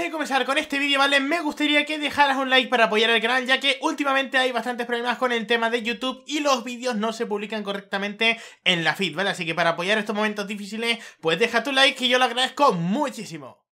antes de comenzar con este vídeo, ¿vale? Me gustaría que dejaras un like para apoyar el canal, ya que últimamente hay bastantes problemas con el tema de YouTube y los vídeos no se publican correctamente en la feed, ¿vale? Así que para apoyar estos momentos difíciles, pues deja tu like y yo lo agradezco muchísimo.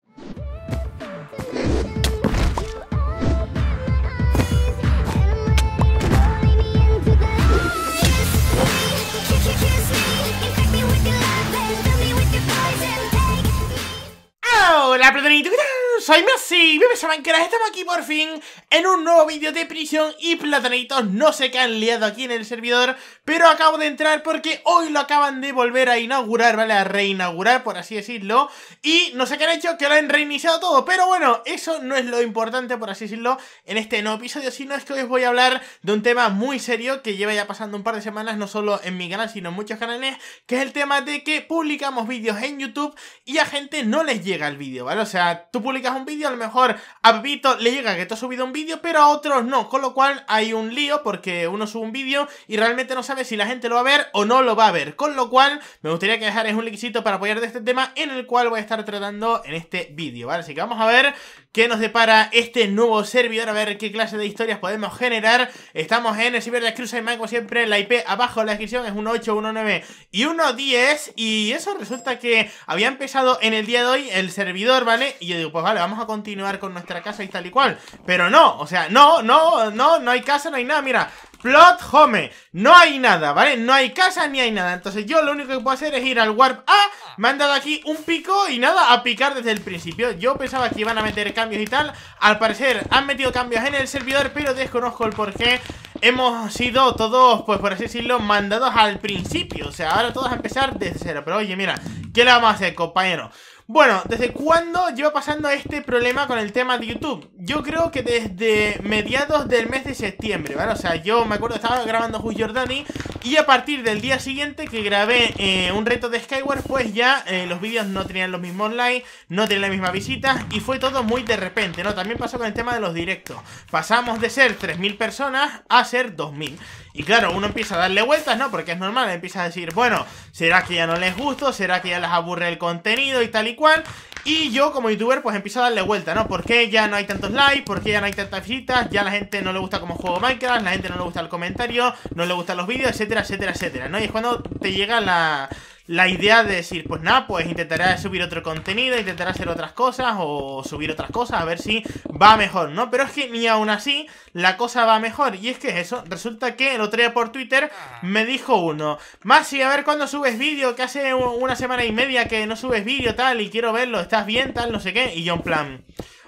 Messi, bebés sabanqueras, estamos aquí por fin en un nuevo vídeo de prisión y platanitos no sé qué han liado aquí en el servidor, pero acabo de entrar porque hoy lo acaban de volver a inaugurar, ¿vale? A reinaugurar, por así decirlo, y no sé qué han hecho, que lo han reiniciado todo, pero bueno, eso no es lo importante, por así decirlo, en este nuevo episodio, sino es que hoy os voy a hablar de un tema muy serio que lleva ya pasando un par de semanas, no solo en mi canal, sino en muchos canales, que es el tema de que publicamos vídeos en YouTube y a gente no les llega el vídeo, ¿vale? O sea, tú publicas un vídeo, a lo mejor a Pepito le llega que tú has subido un vídeo, pero a otros no, con lo cual hay un lío porque uno sube un vídeo y realmente no sabe si la gente lo va a ver o no lo va a ver, con lo cual me gustaría que dejarais un linkcito para apoyar de este tema en el cual voy a estar tratando en este vídeo, ¿vale? Así que vamos a ver qué nos depara este nuevo servidor, a ver qué clase de historias podemos generar. Estamos en el servidor de Cruise como siempre, la IP abajo en la descripción es 1819 y 110 y eso resulta que había empezado en el día de hoy el servidor, ¿vale? Y yo digo, pues vale, vamos a continuar con nuestra casa y tal y cual. Pero no, o sea, no, no, no, no hay casa, no hay nada, mira. Plot home, no hay nada, ¿vale? No hay casa ni hay nada. Entonces yo lo único que puedo hacer es ir al warp A. Me han dado aquí un pico y nada, a picar desde el principio. Yo pensaba que iban a meter cambios y tal. Al parecer han metido cambios en el servidor Pero desconozco el por qué Hemos sido todos, pues por así decirlo, mandados al principio. O sea, ahora todos a empezar desde cero. Pero oye, mira, ¿qué le vamos a hacer, compañero? Bueno, ¿desde cuándo lleva pasando este problema con el tema de YouTube? Yo creo que desde mediados del mes de septiembre, ¿vale? O sea, yo me acuerdo, estaba grabando Who's Jordani y a partir del día siguiente que grabé eh, un reto de Skyward, pues ya eh, los vídeos no tenían los mismos likes, no tenían la misma visita y fue todo muy de repente, ¿no? También pasó con el tema de los directos. Pasamos de ser 3.000 personas a ser 2.000. Y claro, uno empieza a darle vueltas, ¿no? Porque es normal, empieza a decir, bueno, ¿será que ya no les gusta? ¿Será que ya les aburre el contenido y tal y cual? Y yo como youtuber pues empiezo a darle vuelta, ¿no? ¿Por qué ya no hay tantos likes? ¿Por qué ya no hay tantas visitas? Ya la gente no le gusta como juego Minecraft, la gente no le gusta el comentario, no le gustan los vídeos, etcétera, etcétera, etcétera, ¿no? Y es cuando te llega la, la idea de decir, pues nada, pues intentaré subir otro contenido, intentaré hacer otras cosas o subir otras cosas a ver si va mejor, ¿no? Pero es que ni aún así la cosa va mejor. Y es que eso, resulta que el otro día por Twitter me dijo uno, Masi, a ver cuándo subes vídeo, que hace una semana y media que no subes vídeo tal y quiero verlo, estás bien tal, no sé qué. Y yo en plan...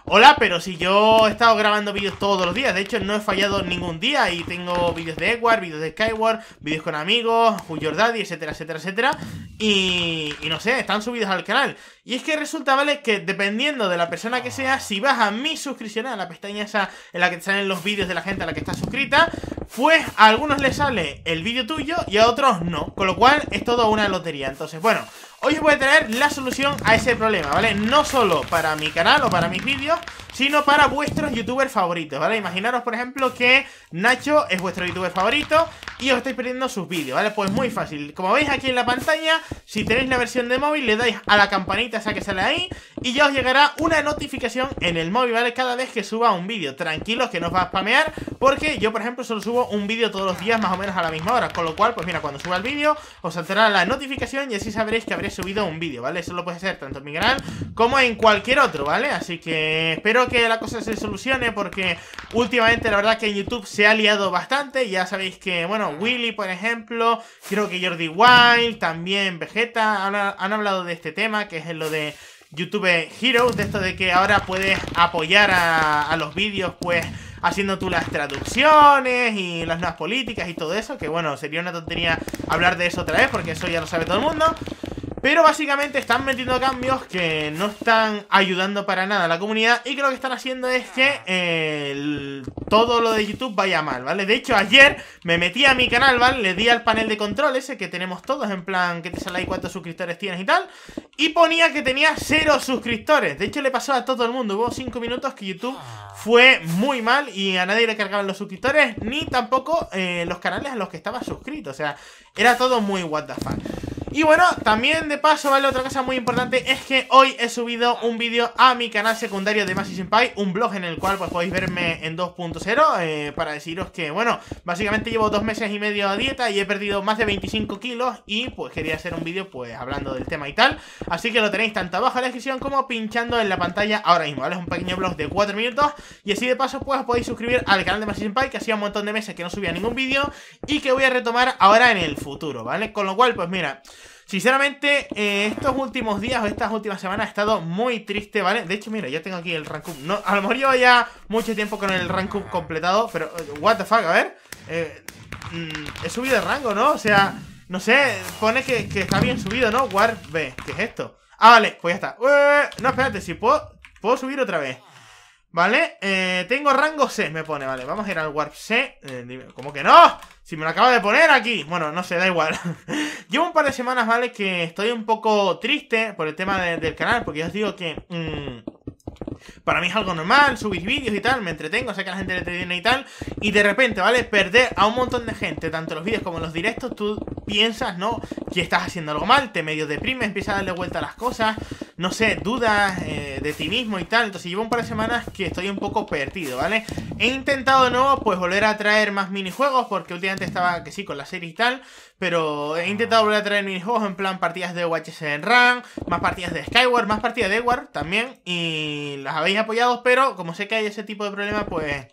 Hola, pero si yo he estado grabando vídeos todos los días De hecho, no he fallado ningún día Y tengo vídeos de Edward, vídeos de Skyward Vídeos con amigos, Your Daddy, etcétera, etcétera, etcétera. Y, y, no sé, están subidos al canal Y es que resulta, ¿vale? Que dependiendo de la persona que sea Si vas a mi suscripciones, a la pestaña esa En la que te salen los vídeos de la gente a la que está suscrita Pues a algunos les sale el vídeo tuyo Y a otros no Con lo cual es todo una lotería Entonces, bueno Hoy os voy a traer la solución a ese problema, ¿vale? No solo para mi canal o para mis vídeos, sino para vuestros youtubers favoritos, ¿vale? Imaginaros, por ejemplo, que Nacho es vuestro youtuber favorito y os estáis perdiendo sus vídeos, ¿vale? Pues muy fácil. Como veis aquí en la pantalla, si tenéis la versión de móvil, le dais a la campanita esa que sale ahí y ya os llegará una notificación en el móvil, ¿vale? Cada vez que suba un vídeo. Tranquilos que no os va a spamear porque yo, por ejemplo, solo subo un vídeo todos los días más o menos a la misma hora. Con lo cual, pues mira, cuando suba el vídeo os saltará la notificación y así sabréis que habréis subido un vídeo, ¿vale? Eso lo puede hacer tanto en mi canal como en cualquier otro, ¿vale? Así que espero que la cosa se solucione porque últimamente la verdad que en YouTube se ha liado bastante. Ya sabéis que, bueno, Willy, por ejemplo, creo que Jordi Wild, también Vegeta han, han hablado de este tema, que es lo de YouTube Heroes, de esto de que ahora puedes apoyar a, a los vídeos, pues haciendo tú las traducciones y las nuevas políticas y todo eso, que bueno, sería una tontería hablar de eso otra vez porque eso ya lo sabe todo el mundo. Pero básicamente están metiendo cambios que no están ayudando para nada a la comunidad y que lo que están haciendo es que eh, todo lo de YouTube vaya mal, ¿vale? De hecho, ayer me metí a mi canal, ¿vale? Le di al panel de control ese que tenemos todos, en plan que te sale ahí cuántos suscriptores tienes y tal. Y ponía que tenía cero suscriptores. De hecho, le pasó a todo el mundo. Hubo cinco minutos que YouTube fue muy mal y a nadie le cargaban los suscriptores, ni tampoco eh, los canales a los que estaba suscrito. O sea, era todo muy what the fuck. Y bueno, también de paso, ¿vale? Otra cosa muy importante es que hoy he subido un vídeo a mi canal secundario de Masi Senpai Un blog en el cual pues podéis verme en 2.0 eh, Para deciros que, bueno, básicamente llevo dos meses y medio a dieta y he perdido más de 25 kilos Y pues quería hacer un vídeo pues hablando del tema y tal Así que lo tenéis tanto abajo en la descripción como pinchando en la pantalla ahora mismo, ¿vale? Es un pequeño blog de 4 minutos Y así de paso pues podéis suscribir al canal de Masi Senpai Que hacía un montón de meses que no subía ningún vídeo Y que voy a retomar ahora en el futuro, ¿vale? Con lo cual, pues mira... Sinceramente, eh, estos últimos días o estas últimas semanas he estado muy triste, ¿vale? De hecho, mira, ya tengo aquí el rank. No, a lo mejor llevo ya mucho tiempo con el rank completado, pero... Eh, what the fuck, a ver. Eh, mm, he subido de rango, ¿no? O sea, no sé, pone que, está bien subido, ¿no? War B, ¿qué es esto? Ah, vale, pues ya está. no, espérate, si puedo, puedo subir otra vez. ¿Vale? Eh, tengo rango C, me pone, vale Vamos a ir al Warp C eh, ¿Cómo que no? Si me lo acaba de poner aquí Bueno, no sé, da igual Llevo un par de semanas, ¿vale? Que estoy un poco triste por el tema del canal Porque ya os digo que... Mm, para mí es algo normal, subir vídeos y tal, me entretengo, sé que la gente le entretiene y tal, y de repente, ¿vale? Perder a un montón de gente, tanto los vídeos como los directos, tú piensas, ¿no? Que estás haciendo algo mal, te medio deprimes, empiezas a darle vuelta a las cosas, no sé, dudas eh, de ti mismo y tal, entonces llevo un par de semanas que estoy un poco perdido, ¿vale? He intentado de nuevo, pues, volver a traer más minijuegos, porque últimamente estaba, que sí, con la serie y tal, pero he intentado volver a traer minijuegos en plan partidas de UHC en RAM, más partidas de Skyward, más partidas de Edward también, y las habéis apoyado, pero como sé que hay ese tipo de problema, pues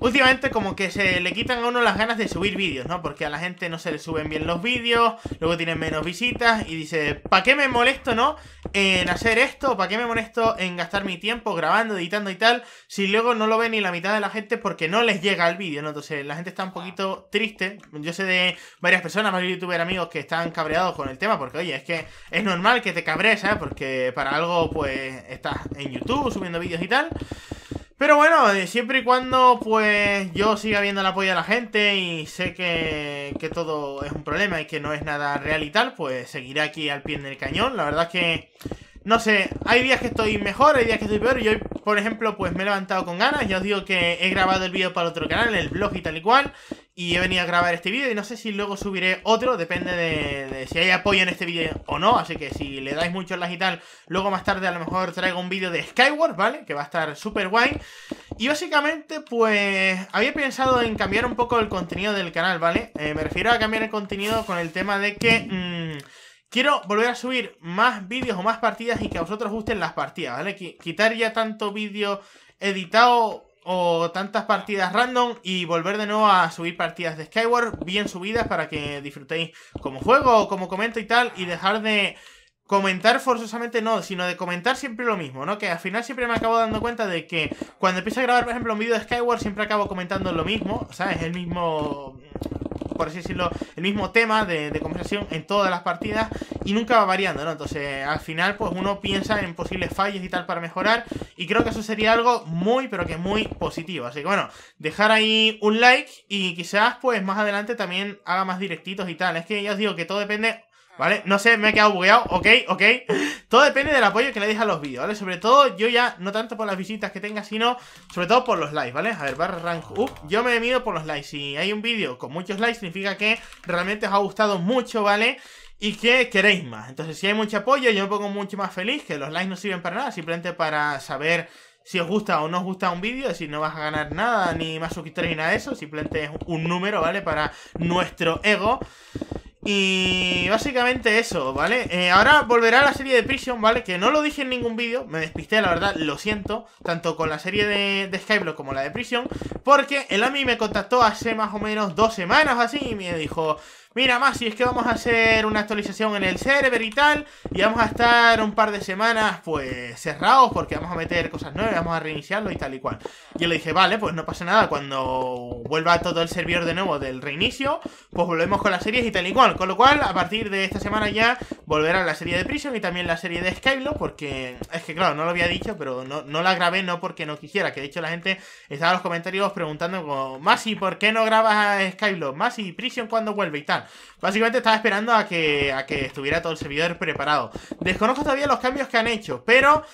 Últimamente como que se le quitan a uno las ganas de subir vídeos, ¿no? Porque a la gente no se le suben bien los vídeos, luego tienen menos visitas y dice, ¿para qué me molesto, no? En hacer esto, ¿para qué me molesto en gastar mi tiempo grabando, editando y tal? Si luego no lo ve ni la mitad de la gente porque no les llega el vídeo, ¿no? Entonces la gente está un poquito triste. Yo sé de varias personas, varios youtubers amigos que están cabreados con el tema porque, oye, es que es normal que te cabrees, ¿sabes? Porque para algo, pues, estás en YouTube subiendo vídeos y tal. Pero bueno, eh, siempre y cuando pues yo siga viendo el apoyo de la gente y sé que, que, todo es un problema y que no es nada real y tal, pues seguiré aquí al pie del cañón. La verdad es que, no sé, hay días que estoy mejor, hay días que estoy peor. Y hoy, por ejemplo, pues me he levantado con ganas. Ya os digo que he grabado el vídeo para otro canal, el blog y tal y cual. Y he venido a grabar este vídeo y no sé si luego subiré otro, depende de, si hay apoyo en este vídeo o no. Así que si le dais mucho like y tal, luego más tarde a lo mejor traigo un vídeo de Skyward, ¿vale? Que va a estar súper guay. Y básicamente, pues, había pensado en cambiar un poco el contenido del canal, ¿vale? Eh, me refiero a cambiar el contenido con el tema de que... Mmm, quiero volver a subir más vídeos o más partidas y que a vosotros gusten las partidas, ¿vale? Quitar ya tanto vídeo editado o tantas partidas random y volver de nuevo a subir partidas de Skyward bien subidas para que disfrutéis como juego o como comento y tal y dejar de comentar forzosamente no, sino de comentar siempre lo mismo, ¿no? Que al final siempre me acabo dando cuenta de que cuando empiezo a grabar, por ejemplo, un vídeo de Skyward siempre acabo comentando lo mismo, ¿sabes? El mismo por así decirlo, el mismo tema de, conversación en todas las partidas y nunca va variando, ¿no? Entonces, al final, pues uno piensa en posibles fallos y tal para mejorar y creo que eso sería algo muy, pero que muy positivo. Así que bueno, dejar ahí un like y quizás, pues más adelante también haga más directitos y tal. Es que ya os digo que todo depende ¿Vale? No sé, me he quedado bugueado, ok, ok Todo depende del apoyo que le deis a los vídeos, ¿vale? Sobre todo, yo ya, no tanto por las visitas que tenga Sino, sobre todo por los likes, ¿vale? A ver, barra rank up Yo me mido por los likes Si hay un vídeo con muchos likes, significa que realmente os ha gustado mucho, ¿vale? Y que queréis más Entonces, si hay mucho apoyo, yo me pongo mucho más feliz Que los likes no sirven para nada, simplemente para saber si os gusta o no os gusta un vídeo, decir, no vas a ganar nada, ni más suscriptores ni nada de eso, simplemente es un número, ¿vale? Para nuestro ego. Y básicamente eso, ¿vale? Eh, ahora volverá la serie de Prison, ¿vale? Que no lo dije en ningún vídeo, me despisté, la verdad, lo siento Tanto con la serie de, de Skyblock como la de Prison Porque el AMI me contactó hace más o menos dos semanas así Y me dijo, Mira, más es que vamos a hacer una actualización en el server y tal Y vamos a estar un par de semanas pues cerrados porque vamos a meter cosas nuevas, vamos a reiniciarlo y tal y cual. Yo le dije, vale, pues no pasa nada, cuando vuelva todo el servidor de nuevo del reinicio Pues volvemos con las series y tal y cual. Con lo cual, a partir de esta semana ya volverá la serie de Prison y también la serie de Skyblock Porque es que claro, no lo había dicho, pero no, no la grabé no porque no quisiera Que de hecho la gente estaba en los comentarios preguntando como Masi, ¿por qué no grabas a Skyblock? Masi, Prison cuando vuelve y tal Básicamente estaba esperando a que, a que estuviera todo el servidor preparado. Desconozco todavía los cambios que han hecho, pero...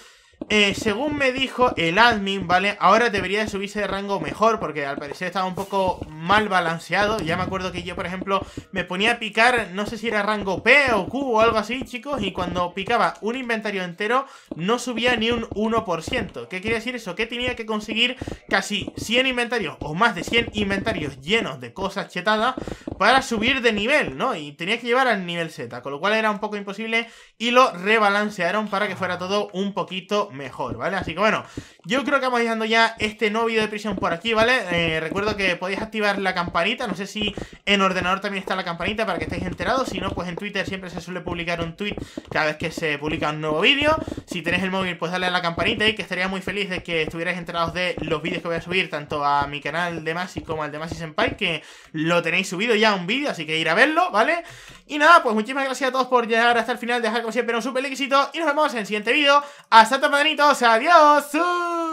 eh, según me dijo el admin, ¿vale? Ahora debería de subirse de rango mejor porque al parecer estaba un poco mal balanceado. Ya me acuerdo que yo, por ejemplo, me ponía a picar, no sé si era rango P o Q o algo así, chicos, y cuando picaba un inventario entero no subía ni un 1%. ¿Qué quiere decir eso? Que tenía que conseguir casi 100 inventarios o más de 100 inventarios llenos de cosas chetadas para subir de nivel, ¿no? Y tenía que llevar al nivel Z, con lo cual era un poco imposible y lo rebalancearon para que fuera todo un poquito mejor, ¿vale? Así que bueno, yo creo que vamos dejando ya este nuevo vídeo de prisión por aquí, ¿vale? Eh, recuerdo que podéis activar la campanita, no sé si en ordenador también está la campanita para que estéis enterados, si no, pues en Twitter siempre se suele publicar un tweet cada vez que se publica un nuevo vídeo. Si tenéis el móvil, pues dale a la campanita y que estaría muy feliz de que estuvierais enterados de los vídeos que voy a subir, tanto a mi canal de Masi como al de Masi Senpai, que lo tenéis subido ya un vídeo, así que ir a verlo, ¿vale? Y nada, pues muchísimas gracias a todos por llegar hasta el final, dejar como siempre un super éxito y nos vemos en el siguiente vídeo. Hasta luego, adiós.